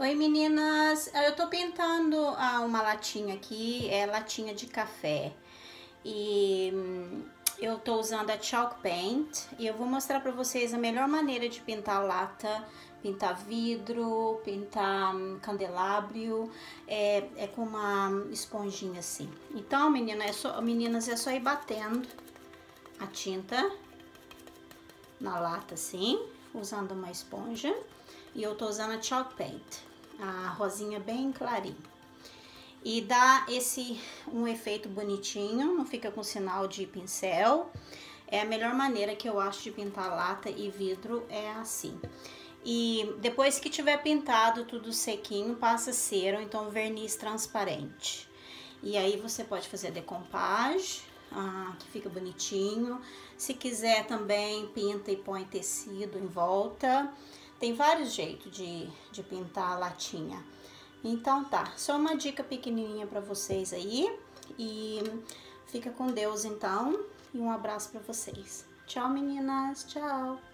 Oi meninas, eu tô pintando ah, uma latinha aqui, é latinha de café. E hum, eu tô usando a Chalk Paint. E eu vou mostrar pra vocês a melhor maneira de pintar lata, pintar vidro, pintar hum, candelabro, é, é com uma esponjinha assim. Então menina, é só, meninas, é só ir batendo a tinta na lata assim, usando uma esponja e eu tô usando a Chalk Paint a rosinha bem clarinha. E dá esse um efeito bonitinho, não fica com sinal de pincel. É a melhor maneira que eu acho de pintar lata e vidro é assim. E depois que tiver pintado tudo sequinho, passa cera ou então verniz transparente. E aí você pode fazer decompagem, ah, que fica bonitinho. Se quiser também, pinta e põe tecido em volta. Tem vários jeitos de, de pintar a latinha. Então tá, só uma dica pequenininha para vocês aí. E fica com Deus então. E um abraço para vocês. Tchau meninas, tchau.